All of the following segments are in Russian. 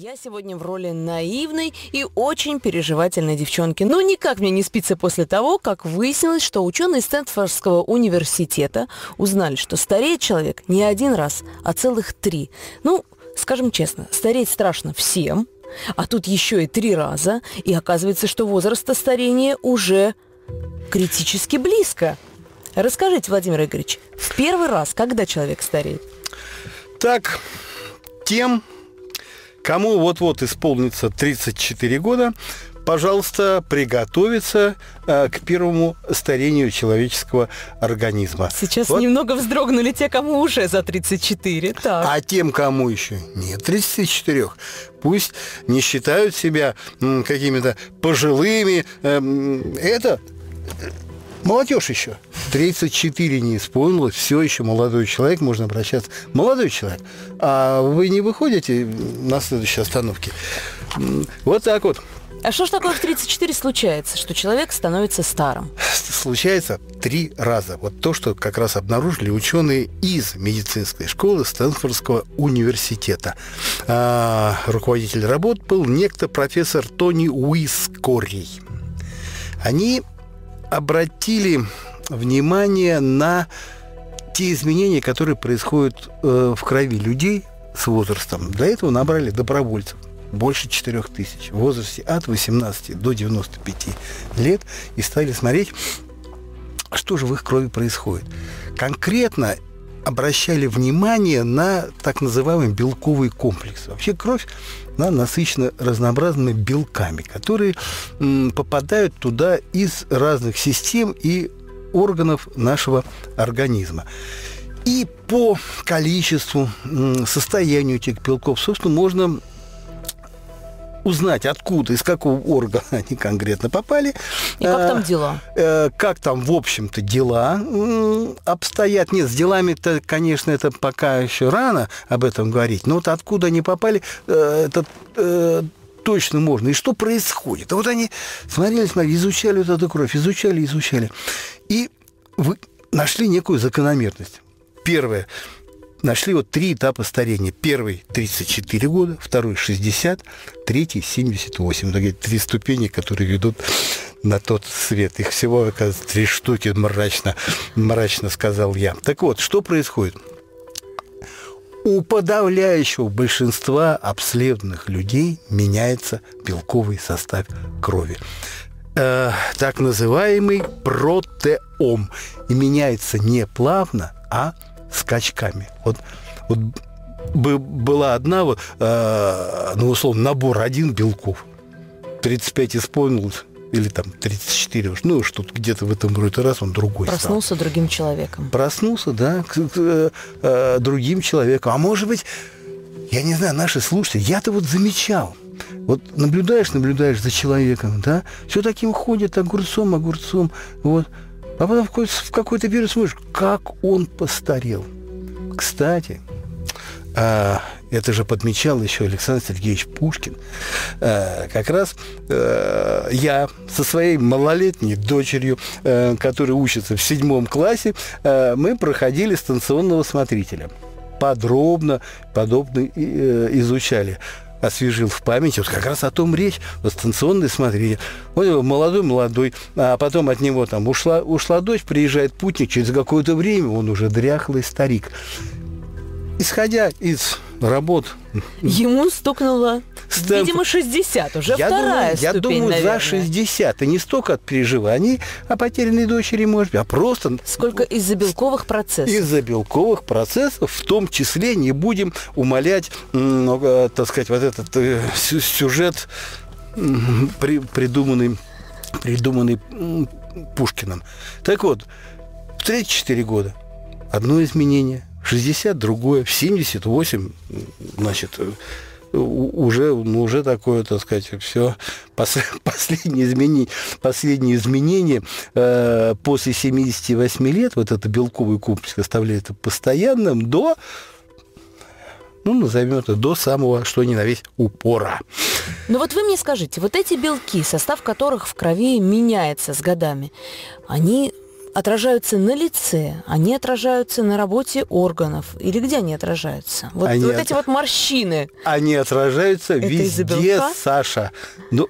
Я сегодня в роли наивной и очень переживательной девчонки. Но никак мне не спится после того, как выяснилось, что ученые Стэнфордского университета узнали, что стареет человек не один раз, а целых три. Ну, скажем честно, стареть страшно всем, а тут еще и три раза, и оказывается, что возраст старения уже критически близко. Расскажите, Владимир Игоревич, в первый раз, когда человек стареет? Так, тем, Кому вот-вот исполнится 34 года, пожалуйста, приготовиться э, к первому старению человеческого организма. Сейчас вот. немного вздрогнули те, кому уже за 34. Так. А тем, кому еще нет 34, пусть не считают себя какими-то пожилыми. Э, это Молодежь еще. 34 не исполнилось, все еще молодой человек, можно обращаться. Молодой человек, а вы не выходите на следующей остановке? Вот так вот. А что ж такое в 34 случается, что человек становится старым? Случается три раза. Вот то, что как раз обнаружили ученые из медицинской школы Стэнфордского университета. А, руководитель работ был некто профессор Тони Уискорий. Они обратили внимание на те изменения, которые происходят э, в крови людей с возрастом. Для этого набрали добровольцев больше 4 тысяч в возрасте от 18 до 95 лет и стали смотреть, что же в их крови происходит. Конкретно обращали внимание на так называемый белковый комплекс. Вообще кровь она насыщена разнообразными белками, которые попадают туда из разных систем и органов нашего организма. И по количеству, состоянию этих белков, собственно, можно узнать, откуда, из какого органа они конкретно попали. И как там дела? Э, как там, в общем-то, дела обстоят. Нет, с делами-то, конечно, это пока еще рано об этом говорить. Но вот откуда они попали, э, это э, точно можно. И что происходит? А вот они смотрели, смотрели, изучали вот эту кровь, изучали, изучали. И вы нашли некую закономерность. Первое нашли вот три этапа старения. Первый – 34 года, второй – 60, третий – 78. Такие три ступени, которые ведут на тот свет. Их всего, оказывается, три штуки, мрачно, мрачно сказал я. Так вот, что происходит? У подавляющего большинства обследованных людей меняется белковый состав крови. Э, так называемый протеом. И меняется не плавно, а скачками. Вот, вот была одна, вот, э, ну, условно, набор один белков. 35 исполнилось, или там 34 уж, ну, что-то где-то в этом роде раз он другой Проснулся стал. другим человеком. Проснулся, да, к, к, к, э, другим человеком. А может быть, я не знаю, наши слушатели, я-то вот замечал, вот наблюдаешь, наблюдаешь за человеком, да, все таким ходит огурцом, огурцом, вот, а потом в какой-то период смотришь, как он постарел. Кстати, а, это же подмечал еще Александр Сергеевич Пушкин. А, как раз а, я со своей малолетней дочерью, а, которая учится в седьмом классе, а, мы проходили станционного смотрителя подробно, подобно э, изучали освежил в памяти, вот как раз о том речь, вот станционный смотритель. Он молодой-молодой, а потом от него там ушла, ушла дочь, приезжает путник, через какое-то время он уже дряхлый старик. Исходя из работ... Ему стукнуло, Стэнф... видимо, 60, уже я вторая думаю, ступень, Я думаю, наверное. за 60. И не столько от переживаний о потерянной дочери, может быть, а просто... Сколько из-за белковых процессов. Из-за белковых процессов, в том числе не будем умолять, э, так сказать, вот этот э, сюжет, при, придуманный, придуманный Пушкиным. Так вот, в 34 года одно изменение – 60 другое, в 78, значит, уже, ну, уже такое, так сказать, все последние изменения, последние изменения э, после 78 лет, вот это белковый комплекс оставляет постоянным до ну, назовем это до самого, что ни на весь, упора. Ну вот вы мне скажите, вот эти белки, состав которых в крови меняется с годами, они отражаются на лице, они отражаются на работе органов. Или где они отражаются? Вот, Они вот от- эти вот морщины. Они отражаются Это везде? Саша. Ну,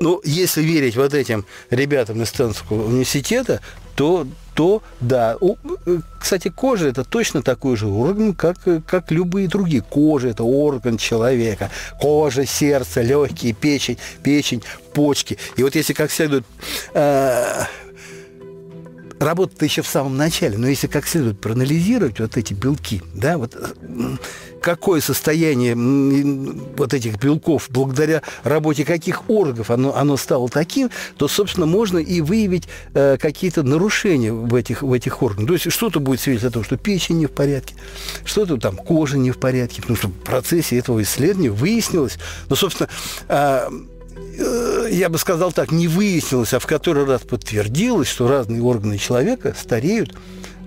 ну, если верить вот этим ребятам из Стэнфордского университета, то, то да. Кстати, кожа это точно такой же орган, как, как любые другие. Кожа это орган человека. Кожа, сердце, легкие, печень, печень, почки. И вот если как следует э, работа-то еще в самом начале, но если как следует проанализировать вот эти белки, да, вот какое состояние вот этих белков, благодаря работе каких органов оно, оно стало таким, то, собственно, можно и выявить э, какие-то нарушения в этих, в этих органах. То есть что-то будет свидетельствовать о том, что печень не в порядке, что-то там кожа не в порядке, потому что в процессе этого исследования выяснилось, ну, собственно, а, э, я бы сказал так, не выяснилось, а в который раз подтвердилось, что разные органы человека стареют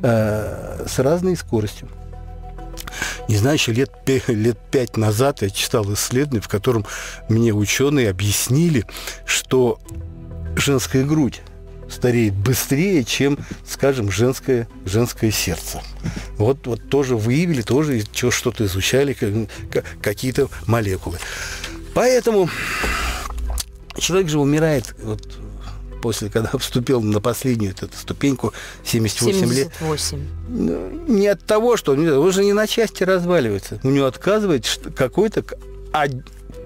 э, с разной скоростью. Не знаю, еще лет, лет пять назад я читал исследование, в котором мне ученые объяснили, что женская грудь стареет быстрее, чем, скажем, женское, женское сердце. Вот, вот тоже выявили, тоже что-то изучали, как- какие-то молекулы. Поэтому человек же умирает вот после, когда вступил на последнюю эту ступеньку 78 лет. 78. Ну, Не от того, что он он же не на части разваливается. У него отказывает какой-то,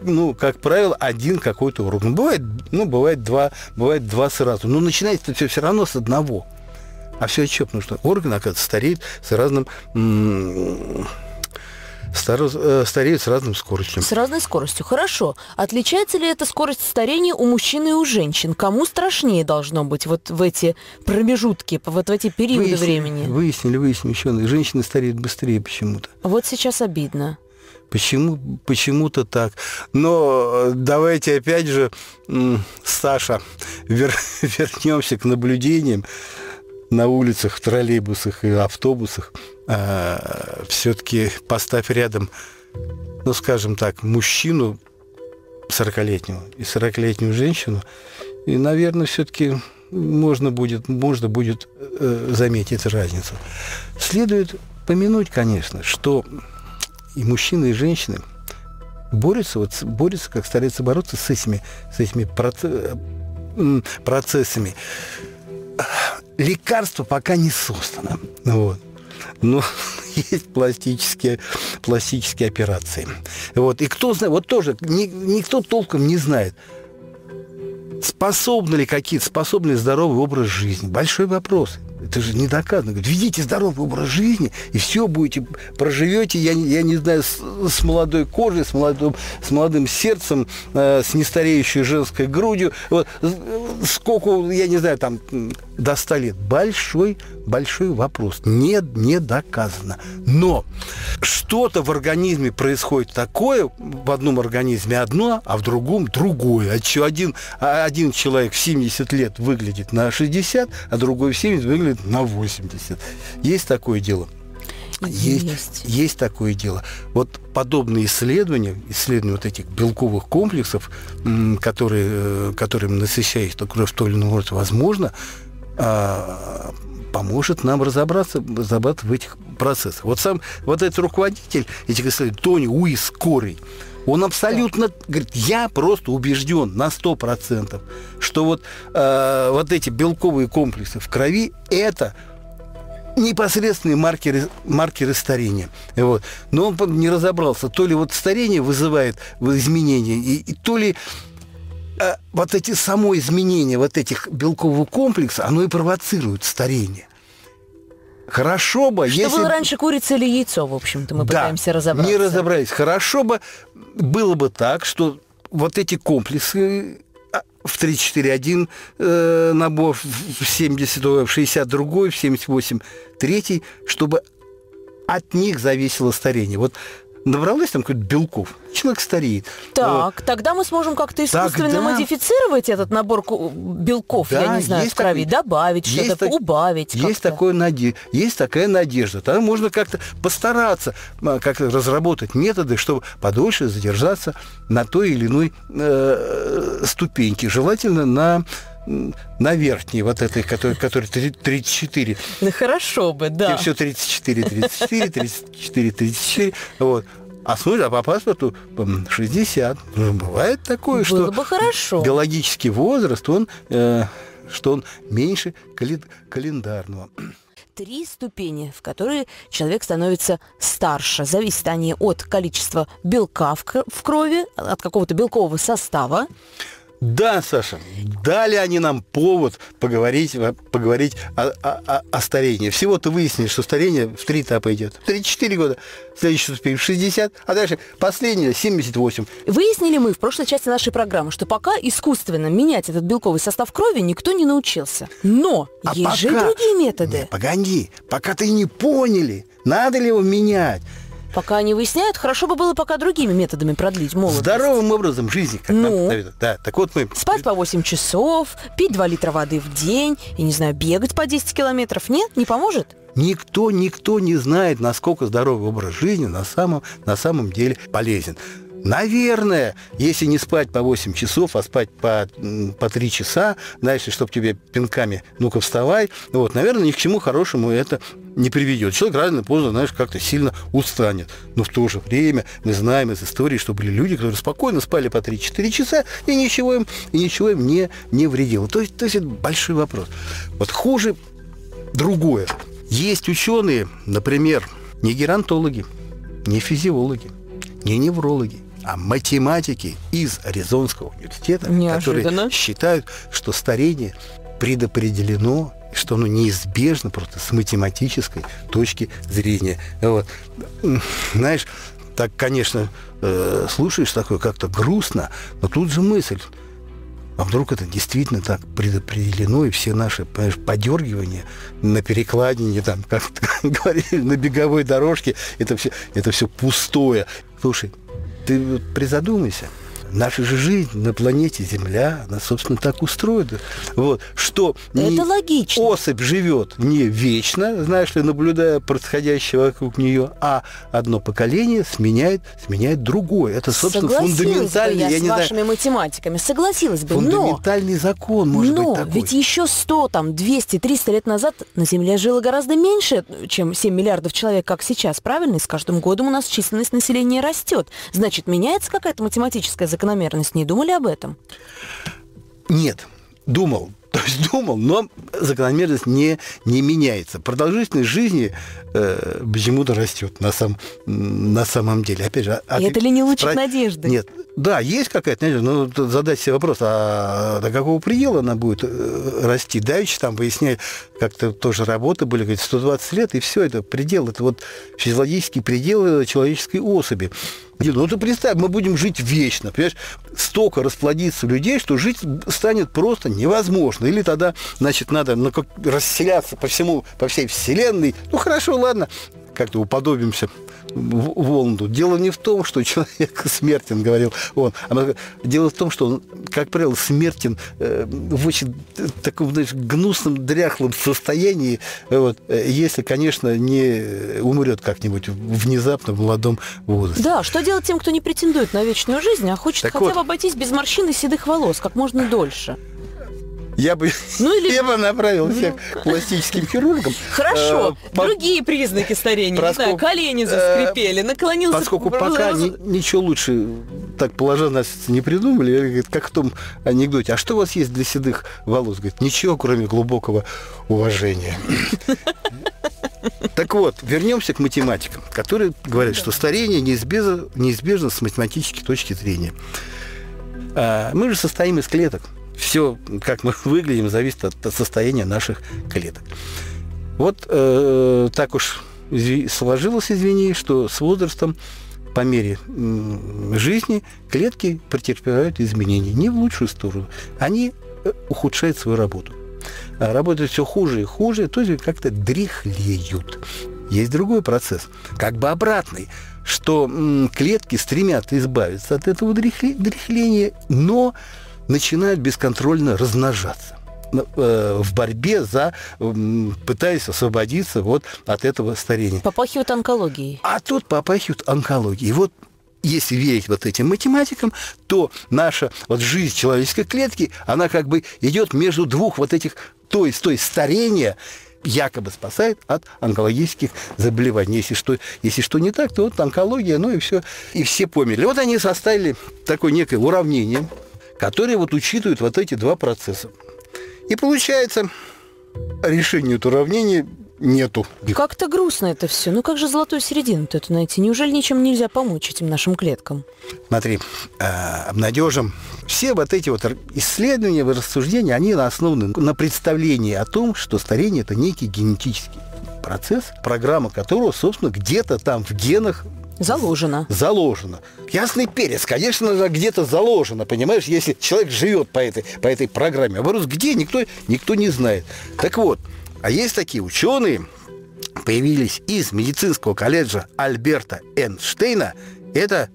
ну, как правило, один какой-то орган. Бывает, ну, бывает два, бывает два сразу. Но начинается все все равно с одного. А все что? Потому что орган, оказывается, стареет с разным... э, стареет с разным скоростью. С разной скоростью. Хорошо. Отличается ли эта скорость старения у мужчин и у женщин? Кому страшнее должно быть вот в эти промежутки, вот в эти периоды Выяснили- времени? Выяснили, выяснили ученые. Женщины стареют быстрее почему-то. Вот сейчас обидно. Почему, почему-то так. Но э, давайте опять же, Саша, вер- вернемся к наблюдениям на улицах, в троллейбусах и автобусах. Все-таки поставь рядом, ну, скажем так, мужчину 40-летнего и 40-летнюю женщину, и, наверное, все-таки можно будет, можно будет э, заметить разницу. Следует помянуть, конечно, что и мужчины, и женщины борются, вот, борются, как стараются бороться с этими, с этими м, процессами. Лекарство пока не создано. Вот. Но есть пластические, пластические операции. Вот. И кто знает, вот тоже ни- никто толком не знает, способны ли какие-то, способны ли здоровый образ жизни. Большой вопрос. Это же не доказано. Говорят, ведите здоровый образ жизни, и все будете, проживете, я, я не знаю, с, с молодой кожей, с молодым, с молодым сердцем, э, с нестареющей женской грудью. Вот, с- сколько, я не знаю, там, до 100 лет. Большой, большой вопрос. Не, не доказано. Но что-то в организме происходит такое, в одном организме одно, а в другом другое. Один, а один человек в 70 лет выглядит на 60, а другой в 70 выглядит на 80. Есть такое дело? Есть, Есть. есть такое дело. Вот подобные исследования, исследования вот этих белковых комплексов, которые, э, которыми насыщается кровь в той или иной возможно, а, поможет нам разобраться, разобраться в этих процессах. Вот сам вот этот руководитель этих исследований, Тони Уис Корей, он абсолютно говорит, я просто убежден на 100%, что вот, э, вот эти белковые комплексы в крови это непосредственные маркеры, маркеры старения. Вот. Но он не разобрался, то ли вот старение вызывает изменения, и, и то ли э, вот эти само изменение вот этих белкового комплекса, оно и провоцирует старение. Хорошо бы, Что если... было раньше, курица или яйцо, в общем-то, мы Да, пытаемся разобраться. Не разобрались. Хорошо бы было бы так, что вот эти комплексы а, в 34.1 э, набор, в 70, в 60 другой, в 78 третий, чтобы от них зависело старение. Вот набралось там какой-то белков, человек стареет. Так, тогда мы сможем как-то искусственно Тогда- модифицировать этот набор белков, я Да, не знаю, в крови, такой- добавить что-то, так- убавить Есть, такое наде... есть такая надежда. Тогда можно как-то постараться а, как-то разработать методы, чтобы подольше задержаться на той или иной э, ступеньке. Желательно на на верхней, вот этой, которая, которая 34. Ну, хорошо бы, да. И все 34, 34, 34, 34. Вот. А смотри, а по паспорту 60. Ну, бывает такое, Было что бы хорошо. биологический возраст, он, э, что он меньше кален- календарного. Три ступени, в которые человек становится старше. Зависят они от количества белка в крови, от какого-то белкового состава. Да, Саша, дали они нам повод поговорить, во- поговорить о, о- о- старении. Всего-то выяснили, что старение в три этапа идет. 34 года, следующий ступень 60, а дальше последнее 78. Выяснили мы в прошлой части нашей программы, что пока искусственно менять этот белковый состав крови никто не научился. Но А есть же пока- другие методы. Не, погоди, пока ты не поняли, надо ли его менять. Пока они выясняют, хорошо бы было пока другими методами продлить молодость. Здоровым образом жизни, как Ну? нам. Да, так вот мы... Спать по 8 часов, пить 2 литра воды в день, и, не знаю, бегать по 10 километров. Нет, не поможет? Никто, никто не знает, насколько здоровый образ жизни на самом, на самом деле полезен. Наверное, если не спать по 8 часов, а спать по, по 3 часа, дальше, чтобы тебе пинками, ну-ка вставай, вот, наверное, ни к чему хорошему это не приведет. Человек рано или поздно, знаешь, как-то сильно устанет. Но в то же время мы знаем из истории, что были люди, которые спокойно спали по 3-4 часа, и ничего им, и ничего им не, не вредило. То есть, то есть это большой вопрос. Вот хуже другое. Есть ученые, например, не геронтологи, не физиологи, не неврологи, а математики из Аризонского университета, Неожиданно. которые считают, что старение предопределено, что оно неизбежно просто с математической точки зрения. Вот. Знаешь, так, конечно, э, слушаешь такое как-то грустно, но тут же мысль, а вдруг это действительно так предопределено, и все наши, понимаешь, подергивания на перекладине, там, как говорили, на беговой дорожке, это все, это все пустое. Слушай, ты вот призадумайся. Наша же жизнь на планете Земля, она, собственно, так устроена. Вот, что не- Это логично. особь живет не вечно, знаешь ли, наблюдая происходящее вокруг нее, а одно поколение сменяет, сменяет другое. Это, собственно, Согласилась бы фундаментальный, я, я с не знаю, вашими математиками, согласилась бы, но... фундаментальный закон, может но быть, такой. ведь еще 100, там, 200, 300 лет назад на Земле жило гораздо меньше, чем 7 миллиардов человек, как сейчас, правильно? И с каждым годом у нас численность населения растет. Значит, меняется какая-то математическая закономерность. Не думали об этом? Нет, думал. То есть думал, но закономерность не, не меняется. Продолжительность жизни э, почему-то растет на, сам, на самом деле. Опять же, а И ты это ли не лучик спра- надежды? Нет. Да, есть какая-то надежда, но задать себе вопрос, а до какого предела она будет э, расти? Дальше там выясняют, как-то тоже работы были, говорит, 120 лет, и все, это предел, это вот физиологический предел человеческой особи. Ну, ты представь, мы будем жить вечно, понимаешь? Столько расплодится людей, что жить станет просто невозможно. Или тогда, значит, надо ну, как расселяться по всему, по всей вселенной. Ну, хорошо, ладно, как-то уподобимся Воланду. Дело не в том, что человек смертен, говорил он. а дело в том, что он, как правило, смертен э, в очень таком, знаешь, гнусном, дряхлом состоянии, вот, если, конечно, не умрет как-нибудь внезапно в молодом возрасте. Да, что делать тем, кто не претендует на вечную жизнь, а хочет Так хотя вот. бы обойтись без морщин и седых волос как можно дольше? Я бы, Ну или- я бы направил всех к пластическим хирургам. Хорошо, Э, по- другие признаки старения, не знаю, поскольку- колени э, заскрипели, наклонился... Поскольку пока ни- ничего лучше так положа нас не придумали, я, говорит, как в том анекдоте, а что у вас есть для седых волос? Говорит, ничего, кроме глубокого уважения. Так вот, вернемся к математикам, которые говорят, что старение неизбежно, неизбежно с математической точки зрения. А, Мы же состоим из клеток. Все, как мы выглядим, зависит от, состояния наших клеток. Вот э, так уж сложилось, извини, что с возрастом по мере жизни клетки претерпевают изменения не в лучшую сторону. Они э, ухудшают свою работу. А Работают все хуже и хуже, то есть как-то дряхлеют. Есть другой процесс, как бы обратный, что клетки стремятся избавиться от этого дряхле- дряхления, но начинают бесконтрольно размножаться э, в борьбе за, пытаясь освободиться вот от этого старения. Попахивает онкологией. А тут попахивают онкологией. И вот если верить вот этим математикам, то наша вот жизнь человеческой клетки, она как бы идет между двух вот этих, то есть, то есть старения, якобы спасает от онкологических заболеваний. Если что, если что не так, то вот онкология, ну и все, и все померли. Вот они составили такое некое уравнение, которое вот учитывает вот эти два процесса. И получается, решение этого уравнения нету. Как-то грустно это все. Ну как же золотую середину-то это найти? Неужели ничем нельзя помочь этим нашим клеткам? Смотри, э, обнадежим. Все вот эти вот исследования, рассуждения, они основаны на представлении о том, что старение – это некий генетический процесс, программа которого, собственно, где-то там в генах Заложено. Заложено. Ясный перец, конечно же, где-то заложено, понимаешь, если человек живет по этой, по этой программе. А вопрос где, никто, никто не знает. Так вот, а есть такие ученые, появились из медицинского колледжа Альберта Эйнштейна, это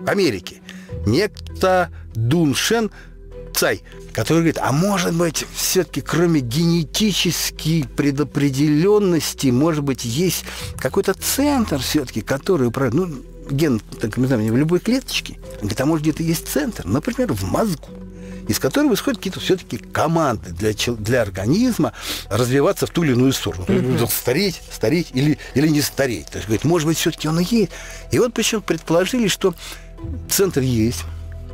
в Америке, некто Дуншен Цай, который говорит, а может быть, все-таки кроме генетической предопределенности, может быть, есть какой-то центр все-таки, который управляет, ну, ген, так мы знаем, в любой клеточке, где-то, может, где-то есть центр, например, в мозгу из которого исходят какие-то все-таки команды для, для организма развиваться в ту или иную сторону. Mm-hmm. Стареть, стареть или, или не стареть. То есть, говорит, может быть, все-таки он и есть. И вот почему предположили, что центр есть,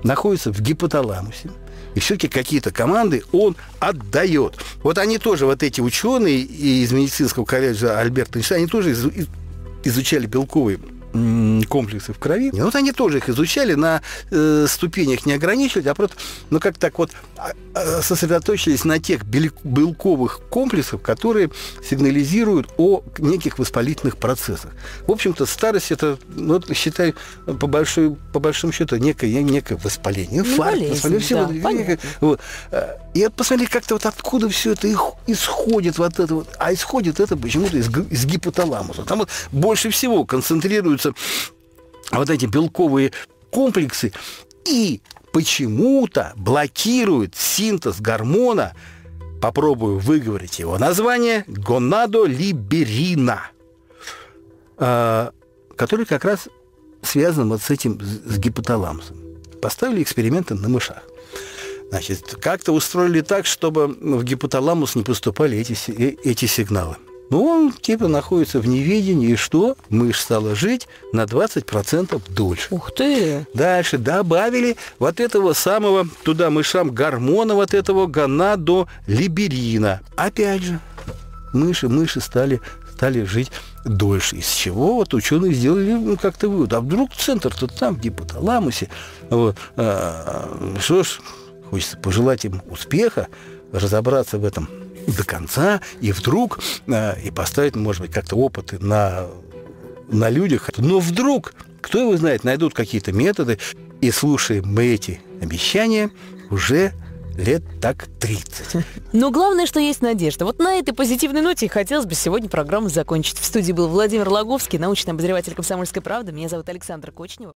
находится в гипоталамусе, и все-таки какие-то команды он отдает. Вот они тоже, вот эти ученые из медицинского колледжа Альберта Эйнштейна, они тоже изучали белковые комплексы в крови. И вот они тоже их изучали, на э, ступенях не ограничивали, а просто, ну, как так вот а, а, сосредоточились на тех белковых комплексах, которые сигнализируют о неких воспалительных процессах. В общем-то, старость это, ну, считаю, по, большой, по большому счету, некое, некое воспаление. Ну, Фарк, воспаление, все, да, некое, вот. И вот посмотри, как-то вот откуда все это исходит, вот это вот. А исходит это почему-то из, из гипоталамуса. Там вот больше всего концентрируются вот эти белковые комплексы и почему-то блокируют синтез гормона, попробую выговорить его название, гонадолиберина, а, который как раз связан вот с этим, с гипоталамусом. Поставили эксперименты на мышах. Значит, как-то устроили так, чтобы в гипоталамус не поступали эти, э, эти сигналы. Ну, он типа находится в неведении, и что? Мышь стала жить на 20% дольше. Ух ты! Дальше добавили вот этого самого туда мышам гормона вот этого гонадолиберина. Опять же, мыши, мыши стали, стали жить дольше. Из чего вот ученые сделали ну, как-то вывод. А вдруг центр-то там, в гипоталамусе. Вот. А, что ж, Хочется пожелать им успеха, разобраться в этом до конца, и вдруг, э, и поставить, может быть, как-то опыты на, на людях. Но вдруг, кто его знает, найдут какие-то методы, и слушаем мы эти обещания уже лет так 30. Но главное, что есть надежда. Вот на этой позитивной ноте хотелось бы сегодня программу закончить. В студии был Владимир Логовский, научный обозреватель «Комсомольской правды». Меня зовут Александра Кочнева.